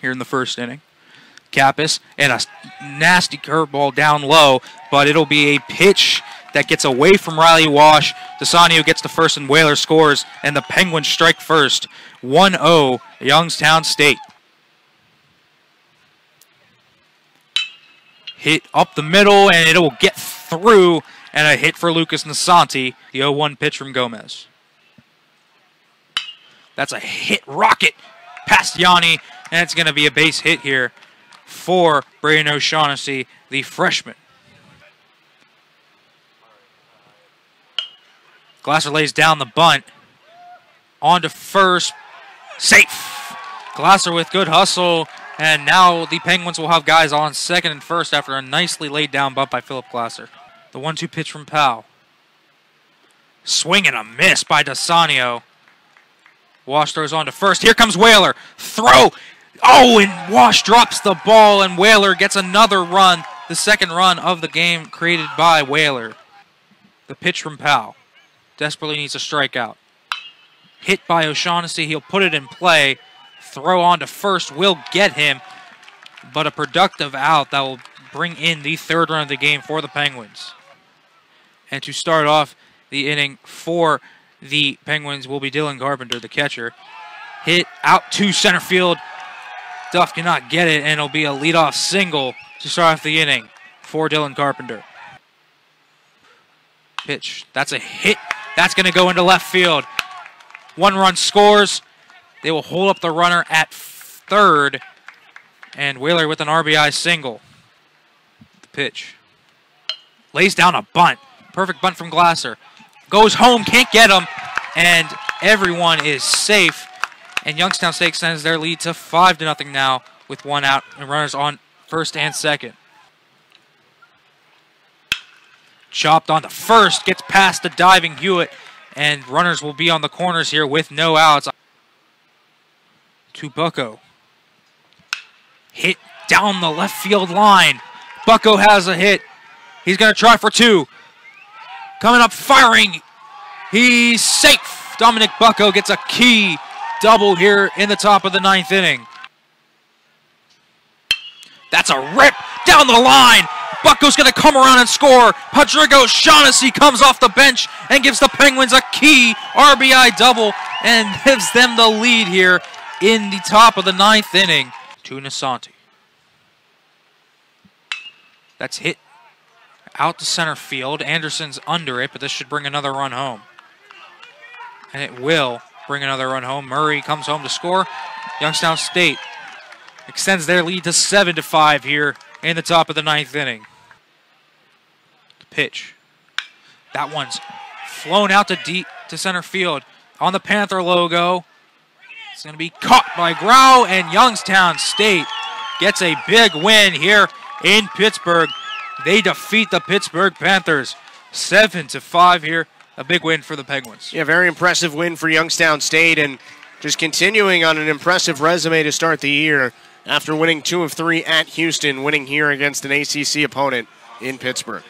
here in the first inning. Kappas and a nasty curveball down low, but it'll be a pitch that gets away from Riley Wash. DeSanio gets the first and Wehler scores, and the Penguins strike first. 1 0, Youngstown State. Hit up the middle, and it will get through, and a hit for Lucas Nasanti, the 0 1 pitch from Gomez. That's a hit rocket past Yanni, and it's going to be a base hit here for Braden O'Shaughnessy, the freshman. Glasser lays down the bunt. On to first. Safe. Glasser with good hustle. And now the Penguins will have guys on second and first after a nicely laid down bunt by Philip Glasser. The one two pitch from Powell. Swing and a miss by DeSanio. Wash throws on to first. Here comes Wehler. Throw. Oh, and Wash drops the ball, and Wehler gets another run. The second run of the game created by Wehler. The pitch from Powell. Desperately needs a strikeout. Hit by O'Shaughnessy. He'll put it in play. Throw on to first will get him, but a productive out that will bring in the third run of the game for the Penguins. And to start off the inning for the Penguins will be Dylan Carpenter, the catcher. Hit out to center field. Duff cannot get it, and it'll be a leadoff single to start off the inning for Dylan Carpenter. Pitch. That's a hit. That's going to go into left field. One run scores. They will hold up the runner at third. And Wehler with an RBI single. The pitch. Lays down a bunt. Perfect bunt from Glasser. Goes home, can't get him. And everyone is safe. And Youngstown State extends their lead to 5 to nothing now with one out and runners on first and second. Chopped on the first, gets past the diving Hewitt, and runners will be on the corners here with no outs. To Bucko. Hit down the left field line. Bucko has a hit. He's going to try for two. Coming up firing. He's safe. Dominic Bucko gets a key double here in the top of the ninth inning. That's a rip down the line. Bucko's going to come around and score. Rodrigo Shaughnessy comes off the bench and gives the Penguins a key RBI double and gives them the lead here in the top of the ninth inning to Nasanti. That's hit out to center field. Anderson's under it, but this should bring another run home. And it will bring another run home. Murray comes home to score. Youngstown State extends their lead to 7 to 5 here in the top of the ninth inning. The pitch. That one's flown out to deep to center field on the Panther logo. It's going to be caught by Grau, and Youngstown State gets a big win here in Pittsburgh. They defeat the Pittsburgh Panthers 7 to 5 here. A big win for the Penguins. Yeah, very impressive win for Youngstown State and just continuing on an impressive resume to start the year after winning two of three at Houston, winning here against an ACC opponent in Pittsburgh.